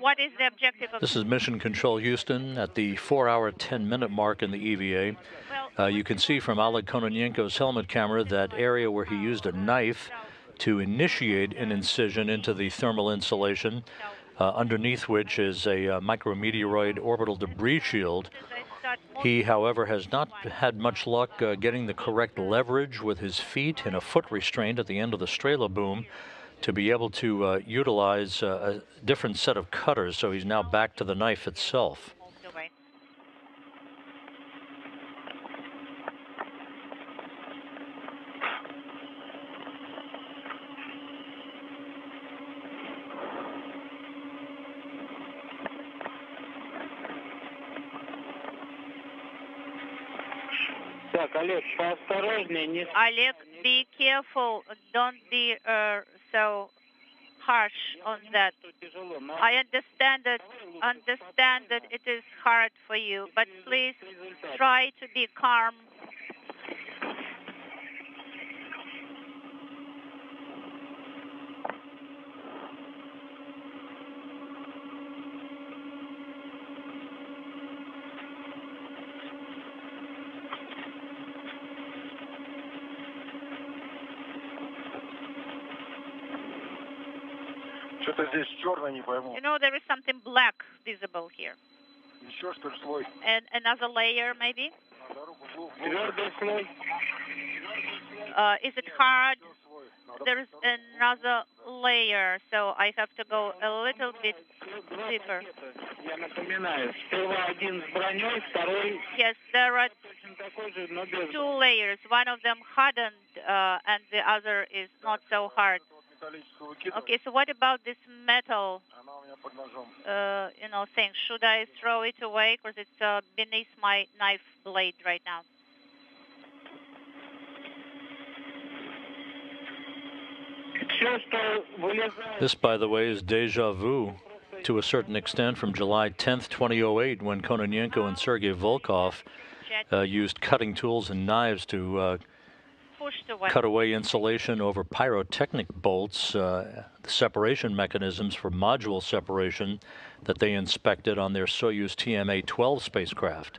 What is the objective of This is Mission Control Houston at the four hour, 10 minute mark in the EVA. Uh, you can see from Oleg Kononenko's helmet camera that area where he used a knife to initiate an incision into the thermal insulation, uh, underneath which is a uh, micrometeoroid orbital debris shield. as I start He, however, has not had much luck uh, getting the correct leverage with his feet in a foot restraint at the end of the Strela boom to be able to uh, utilize uh, a different set of cutters. So he's now back to the knife itself. moved away. так, Олег, поосторожнее, не... Oleg, be careful. Don't be uh, so harsh on that. I understand that understand that it is hard for you, but please try to be calm Что-то здесь черное, не пойму. You know there is something black visible here, Еще что ли слой? and another layer maybe. На дорогу был Твердый слой. Uh, is it hard? слой. Надо There is another layer, so I have to go a little bit Два deeper. пакета, Я напоминаю, сперва один с броней, второй Yes, there are точно такой же, но без two layers. One of them hardened, uh, and the other is not so hard. Okay, so what about this metal, uh, you know, thing? Should I throw it away because it's uh, beneath my knife blade right now? This, by the way, is deja vu to a certain extent from July 10th, 2008, when Kononenko and Sergei Volkov uh, used cutting tools and knives to uh, uh, pushed away. cut away insulation over pyrotechnic bolts, uh, the separation mechanisms for module separation that they inspected on their Soyuz TMA 12 spacecraft.